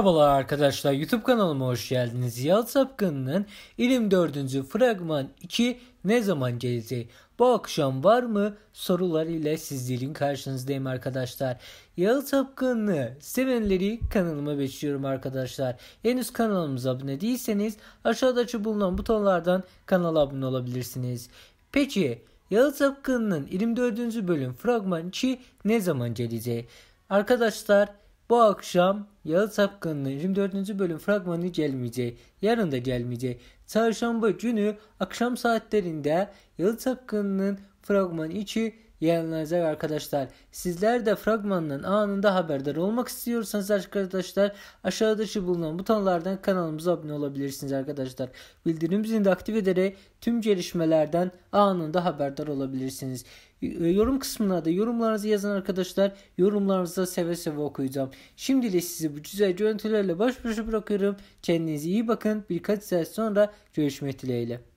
Merhabalar arkadaşlar YouTube kanalıma hoş geldiniz. Yağız Sapkın'ın İlim 4. Fragman 2 ne zaman gelecek? Bu akşam var mı? Sorular ile sizlerin karşınızdayım arkadaşlar. Yağız Sapkın'ı sevenleri kanalıma bekliyorum arkadaşlar. Henüz kanalımıza abone değilseniz aşağıdaki bulunan butonlardan kanala abone olabilirsiniz. Peki Yağız Sapkın'ın 24. bölüm fragman 2 ne zaman gelecek? Arkadaşlar bu akşam Yağız Hakkı'nın 24. bölüm fragmanı gelmeyecek. Yarın da gelmeyecek. Çarşamba günü akşam saatlerinde Yağız Hakkı'nın fragman 2 yayınlanacak arkadaşlar. Sizler de fragmanın anında haberdar olmak istiyorsanız arkadaşlar aşağıdaki bulunan butonlardan kanalımıza abone olabilirsiniz arkadaşlar. Bildirim zilini de aktif ederek tüm gelişmelerden anında haberdar olabilirsiniz. Yorum kısmına da yorumlarınızı yazın arkadaşlar. Yorumlarınızı seve seve okuyacağım. Şimdilik sizi bu güzel görüntülerle baş başa bırakıyorum. Kendinize iyi bakın. Birkaç saat sonra görüşmek dileğiyle.